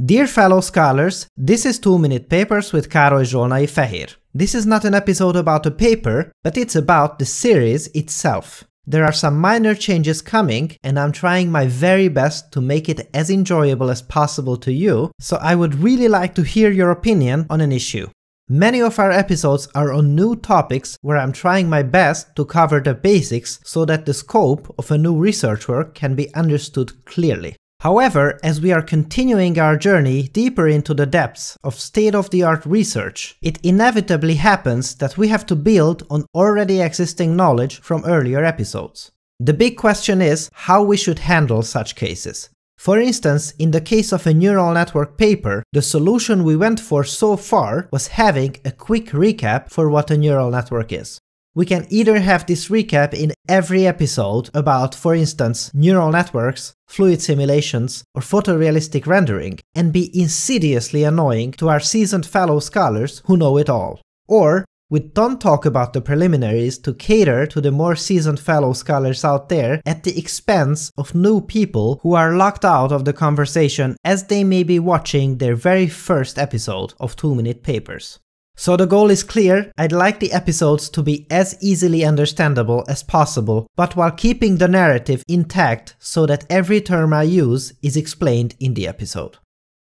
Dear fellow scholars, this is 2 Minute Papers with Károly Zsolnai Fehér. This is not an episode about a paper, but it's about the series itself. There are some minor changes coming, and I'm trying my very best to make it as enjoyable as possible to you, so I would really like to hear your opinion on an issue. Many of our episodes are on new topics where I'm trying my best to cover the basics so that the scope of a new research work can be understood clearly. However, as we are continuing our journey deeper into the depths of state-of-the-art research, it inevitably happens that we have to build on already existing knowledge from earlier episodes. The big question is how we should handle such cases. For instance, in the case of a neural network paper, the solution we went for so far was having a quick recap for what a neural network is. We can either have this recap in every episode about, for instance, neural networks, fluid simulations, or photorealistic rendering, and be insidiously annoying to our seasoned fellow scholars who know it all. Or we don't talk about the preliminaries to cater to the more seasoned fellow scholars out there at the expense of new people who are locked out of the conversation as they may be watching their very first episode of 2 Minute Papers. So the goal is clear, I'd like the episodes to be as easily understandable as possible, but while keeping the narrative intact so that every term I use is explained in the episode.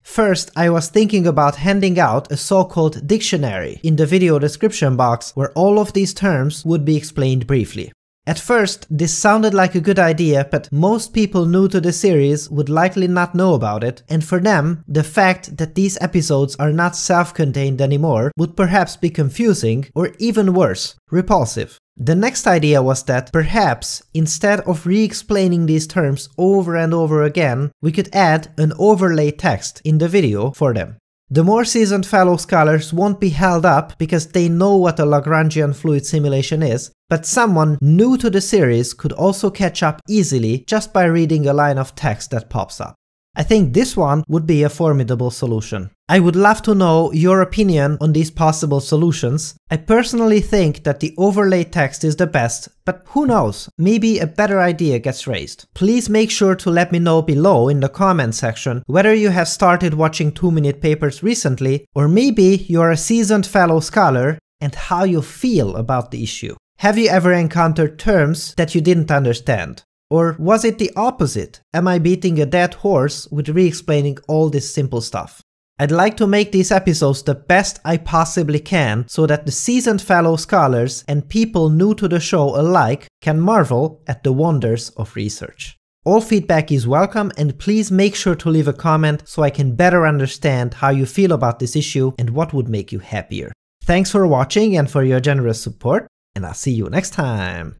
First, I was thinking about handing out a so-called dictionary in the video description box where all of these terms would be explained briefly. At first, this sounded like a good idea, but most people new to the series would likely not know about it, and for them, the fact that these episodes are not self-contained anymore would perhaps be confusing, or even worse, repulsive. The next idea was that perhaps, instead of re-explaining these terms over and over again, we could add an overlay text in the video for them. The more seasoned fellow scholars won't be held up because they know what a Lagrangian fluid simulation is, but someone new to the series could also catch up easily just by reading a line of text that pops up. I think this one would be a formidable solution. I would love to know your opinion on these possible solutions. I personally think that the overlay text is the best, but who knows, maybe a better idea gets raised. Please make sure to let me know below in the comment section whether you have started watching 2 Minute Papers recently, or maybe you're a seasoned fellow scholar and how you feel about the issue. Have you ever encountered terms that you didn't understand? Or was it the opposite? Am I beating a dead horse with re-explaining all this simple stuff? I'd like to make these episodes the best I possibly can so that the seasoned fellow scholars and people new to the show alike can marvel at the wonders of research. All feedback is welcome and please make sure to leave a comment so I can better understand how you feel about this issue and what would make you happier. Thanks for watching and for your generous support, and I'll see you next time.